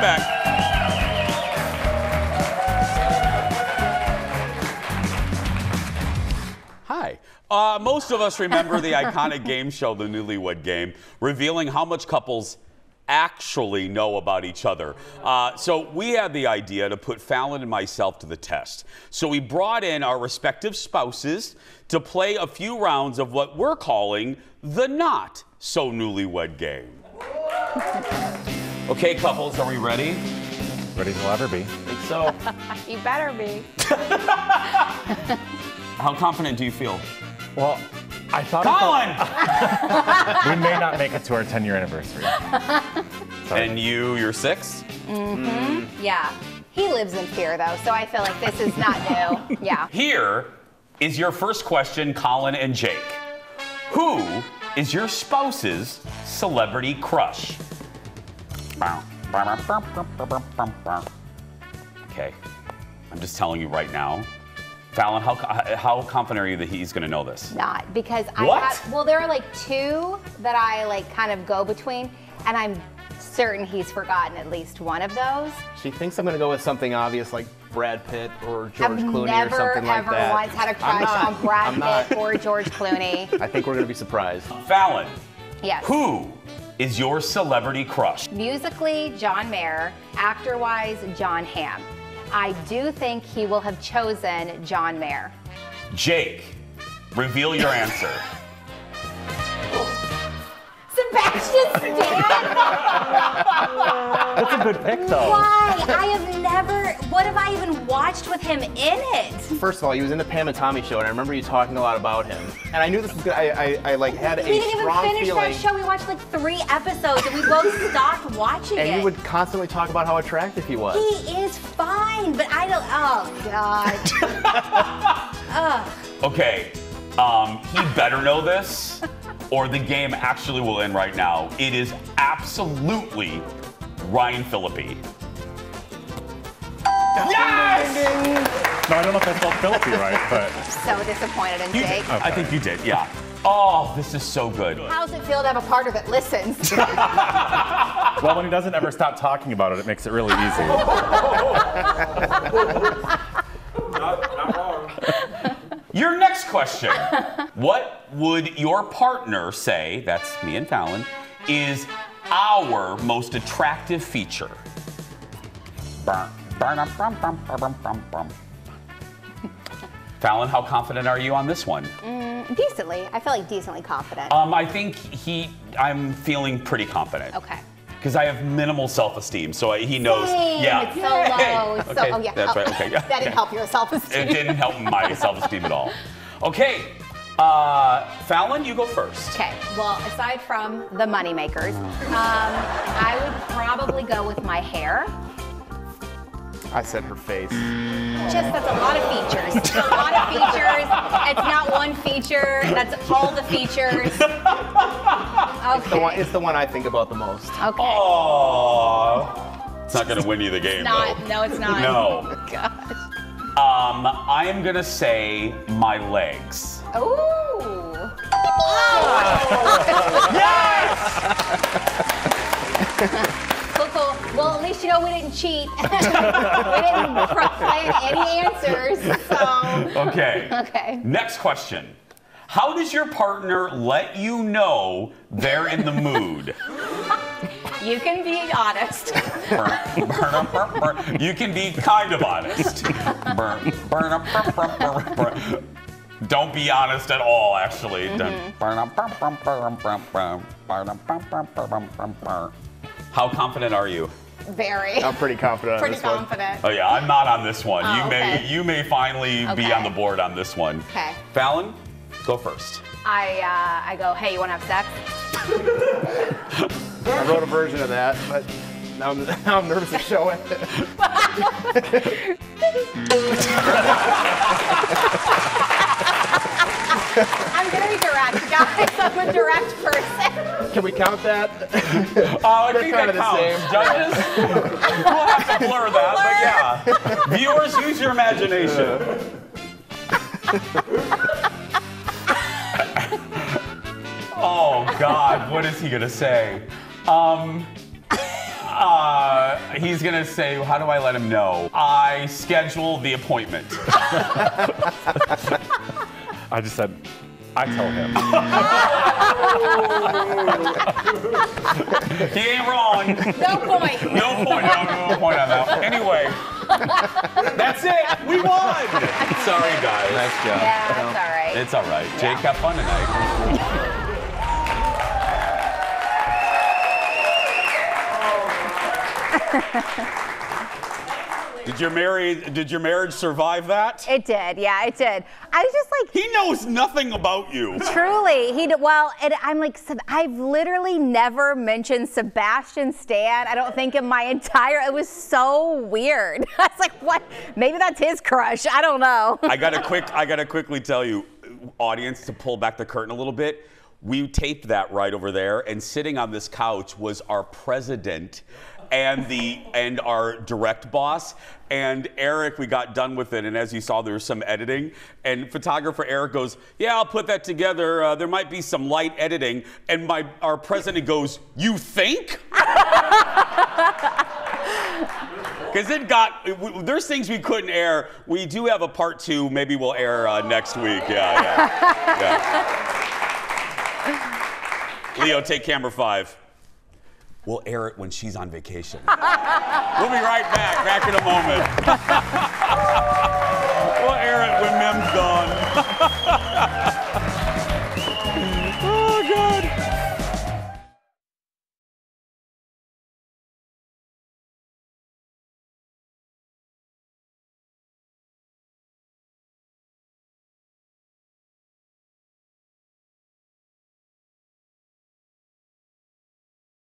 Welcome back. Hi. Uh, most of us remember the iconic game show, The Newlywed Game, revealing how much couples actually know about each other. Uh, so we had the idea to put Falen and myself to the test. So we brought in our respective spouses to play a few rounds of what we're calling the not so newlywed game. Okay, couples, are we ready? Ready to we'll ever be. Think so. You better be. How confident do you feel? Well, I thought Collin! we may not make it to our 10 year anniversary. Sorry. and you, you're six? Mm-hmm. Yeah. He lives in fear though, so I feel like this is not new. Yeah. Here is your first question, Collin and Jake. Who is your spouse's celebrity crush? Okay, I'm just telling you right now. Falen, how, how confident are you that he's going to know this? Not because I What? have well there are like two that I like kind of go between and I'm certain he's forgotten at least one of those. She thinks I'm going to go with something obvious like Brad Pitt or George I've Clooney never or something like ever that. once had a I'm crush not. on Brad I'm not. Pitt or George Clooney. I think we're going to be surprised. Falen, Yes. who is your celebrity crush? Musically, John Mayer. Actor-wise, Jon Hamm. I do think he will have chosen John Mayer. Jake, reveal your answer. Sebastian Stan? That's a good pick, though. Why? I have never. What have I even watched with him in it? First of all, he was in the Pam and Tommy show, and I remember you talking a lot about him. And I knew this was good. I, I, I like had a We didn't even finish feeling. that show. We watched like three episodes, and we both stopped watching And it. And you would constantly talk about how attractive he was. He is fine, but I don't. Oh God. Okay, um, he better know this, or the game actually will end right now. It is absolutely Ryan Phillippe. Yes! No, I don't know if I spelled Phillippe right, but so disappointed in Jake. did. I think you did, yeah. Oh, this is so good. How does it feel to have a partner that listens? well, when he doesn't ever stop talking about it, it makes it really easy. Your next question. what would your partner say, that's me and Falen, is our most attractive feature? Falen, how confident are you on this one? decently. I feel like decently confident. Um, I think he, I'm feeling pretty confident. okay. Because I have minimal self-esteem, so I, he knows. Same. Yeah. It's so low. It's so, Okay, oh yeah. that's right. Okay. Yeah. that didn't help your self-esteem. It didn't help my self-esteem at all. Okay, uh, Falen, you go first. Okay. Well, aside from the money makers, um, I would probably go with my hair. I said her face. Just that's a lot of features. It's a lot of features. It's not one feature. That's all the features. The one, Okay. it's the one I think about the most. Okay. Oh, it's not gonna win you the game, Not. though. No, it's not. No. Gosh. Um, I am gonna say my legs. Ooh. Cool, know, we didn't cheat. we didn't plan any answers. So. Okay. Okay. Next question. How does your partner let you know they're in the mood? You can be honest. you can be kind of honest. Don't be honest at all, actually. Mm-hmm. How confident are you? Very. I'm pretty confident on Pretty this one. confident. Oh yeah, I'm not on this one. Oh, you may you may finally be on the board on this one. Okay. Falen, go first. I uh, I go, hey, you want to have sex? I wrote a version of that, but now I'm, now I'm nervous to show it. I'm very direct, guys. I'm a direct person. Can we count that? Oh, I They're think kinda the counts. Judges, we'll have to blur that, but yeah. Viewers, use your imagination. oh God, what is he gonna say? Um, Uh, he's gonna say, "How do I let him know?" I schedule the appointment. I just said, I tell him. He ain't wrong. No point. No point. No, no point on that. Anyway, that's it. We won. Sorry, guys. Nice job. Yeah, that's all right. It's all right. Jake, have fun tonight. Did your marriage did your marriage survive that? It did, yeah, it did. I was just like, He knows nothing about you. Truly, he well, and I'm like, I've literally never mentioned Sebastian Stan. I don't think in my entire. It was so weird. I was like, what? Maybe that's his crush. I don't know. I gotta quick I gotta quickly tell you, audience, to pull back the curtain a little bit. We taped that right over there, and sitting on this couch was our president and the and our direct boss. And Eric, we got done with it, and as you saw, there was some editing. And photographer Eric goes, "Yeah, I'll put that together. Uh, there might be some light editing." And my our president goes, "You think?" Because it got, there's things we couldn't air. We do have a part two. Maybe we'll air uh, next week. Yeah, yeah. yeah. Leo, take camera five. We'll air it when she's on vacation. we'll be right back. Back in a moment. we'll air it when Mim's gone.